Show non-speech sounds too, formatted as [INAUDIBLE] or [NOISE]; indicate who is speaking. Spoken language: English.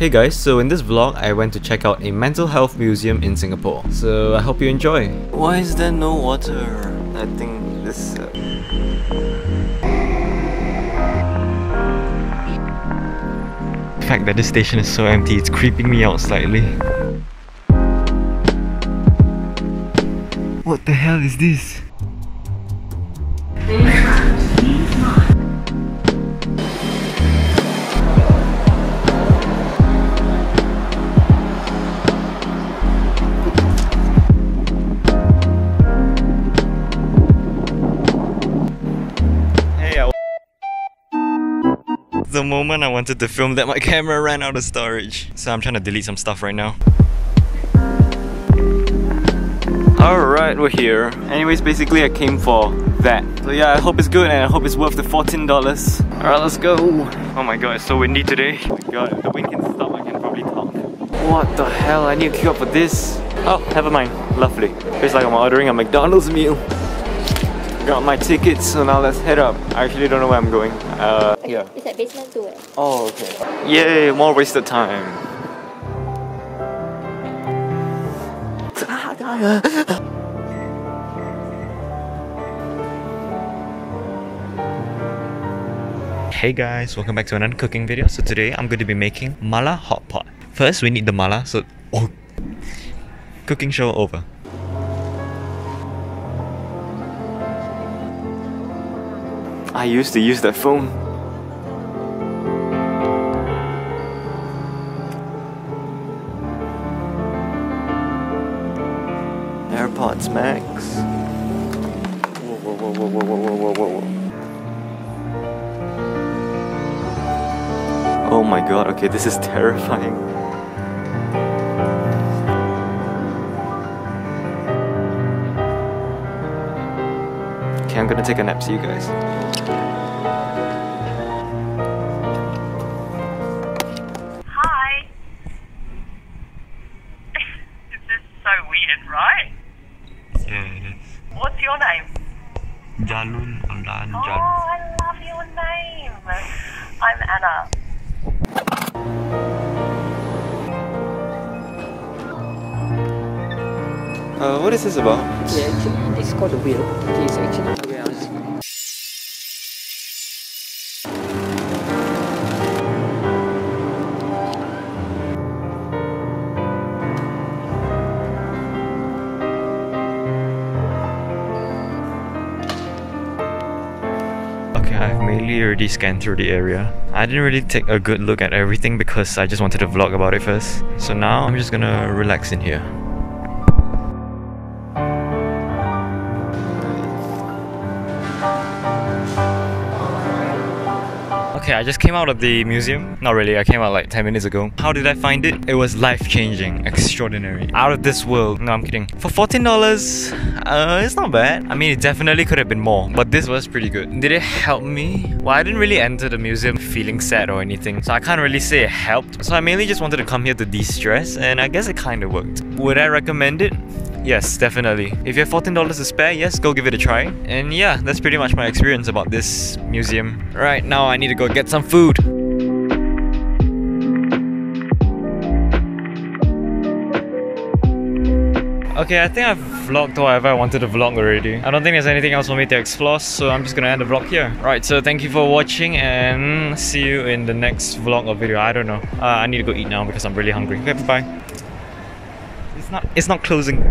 Speaker 1: Hey guys, so in this vlog, I went to check out a mental health museum in Singapore. So I hope you enjoy. Why is there no water? I think this... Uh... The fact that this station is so empty, it's creeping me out slightly. What the hell is this? The moment I wanted to film that my [LAUGHS] camera ran out of storage. So I'm trying to delete some stuff right now. Alright, we're here. Anyways, basically I came for that. So yeah, I hope it's good and I hope it's worth the $14. Alright, let's go. Oh my god, it's so windy today. [LAUGHS] God, the wind can stop, I can probably talk. What the hell? I need to queue up for this. Oh, never mind. Lovely. It's like I'm ordering a McDonald's meal. Got my tickets, so now let's head up. I actually don't know where I'm going. Uh, yeah.
Speaker 2: It's at basement 2 eh?
Speaker 1: Oh, okay. Yay, more wasted time. Hey guys, welcome back to another cooking video. So today I'm going to be making mala hot pot. First we need the mala, so oh, cooking show over. I used to use that phone. AirPods Max. Whoa, whoa, whoa, whoa, whoa, whoa, whoa, whoa. Oh my god, okay, this is [LAUGHS] terrifying. I'm gonna take a nap. See you guys.
Speaker 3: Hi. this is so weird, right?
Speaker 1: Yeah,
Speaker 3: What's your name?
Speaker 1: Jalun Online
Speaker 3: Oh, I love your name. I'm Anna.
Speaker 1: Uh, what is this about?
Speaker 4: Yeah, actually, this is called the wheel. Okay, it's actually the way I was
Speaker 1: Okay, I've mainly already scanned through the area. I didn't really take a good look at everything because I just wanted to vlog about it first. So now I'm just gonna relax in here. Okay, I just came out of the museum. Not really, I came out like 10 minutes ago. How did I find it? It was life changing, extraordinary, out of this world. No, I'm kidding. For $14, uh, it's not bad. I mean, it definitely could have been more, but this was pretty good. Did it help me? Well, I didn't really enter the museum feeling sad or anything, so I can't really say it helped. So I mainly just wanted to come here to de stress, and I guess it kind of worked. Would I recommend it? Yes, definitely. If you have $14 to spare, yes, go give it a try. And yeah, that's pretty much my experience about this museum. Right now, I need to go get some food. Okay, I think I've vlogged whatever I wanted to vlog already. I don't think there's anything else for me to explore, so I'm just gonna end the vlog here. Right, so thank you for watching and see you in the next vlog or video. I don't know. Uh, I need to go eat now because I'm really hungry. Okay, bye-bye. It's not, it's not closing.